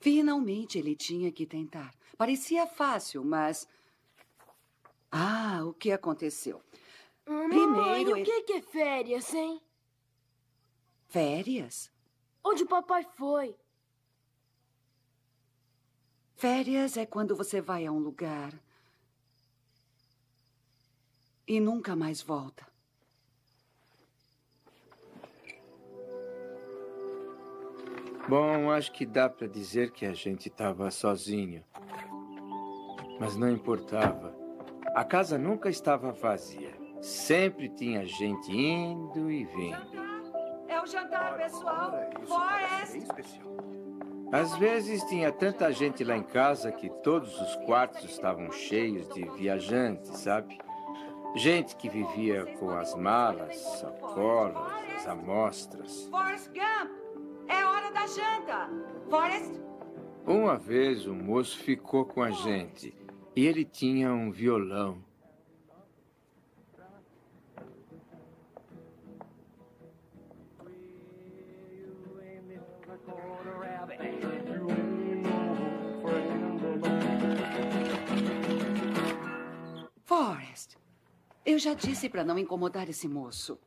Finalmente ele tinha que tentar. Parecia fácil, mas. Ah, o que aconteceu? Primeiro. Mãe, o ele... que é férias, hein? Férias? Onde o papai foi? Férias é quando você vai a um lugar e nunca mais volta. Bom, acho que dá para dizer que a gente estava sozinho. Mas não importava. A casa nunca estava vazia. Sempre tinha gente indo e vindo. É o jantar, pessoal. Forrest! Às vezes tinha tanta gente lá em casa que todos os quartos estavam cheios de viajantes, sabe? Gente que vivia com as malas, sacolas, as amostras. Forrest Gump! É hora da janta! Forrest! Uma vez um moço ficou com a gente e ele tinha um violão. Forrest, eu já disse para não incomodar esse moço.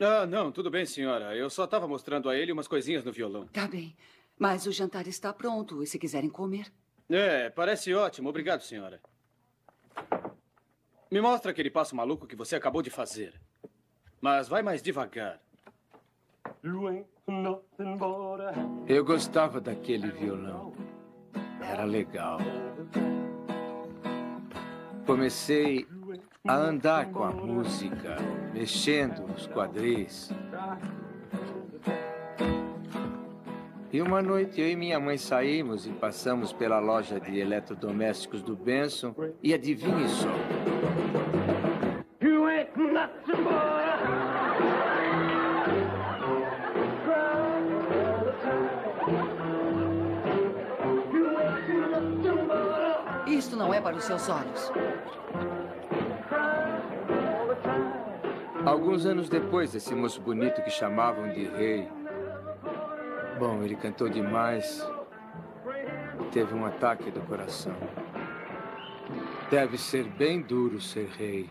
Ah, não, tudo bem, senhora. Eu só estava mostrando a ele umas coisinhas no violão. Tá bem. Mas o jantar está pronto, e se quiserem comer? É, parece ótimo. Obrigado, senhora. Me mostra aquele passo maluco que você acabou de fazer. Mas vai mais devagar. Eu gostava daquele violão. Era legal. Comecei a andar com a música, mexendo os quadris. E uma noite eu e minha mãe saímos e passamos pela loja de eletrodomésticos do Benson e adivinhe só. Isto não é para os seus olhos. Alguns anos depois, esse moço bonito que chamavam de rei. Bom, ele cantou demais. Teve um ataque do coração. Deve ser bem duro ser rei.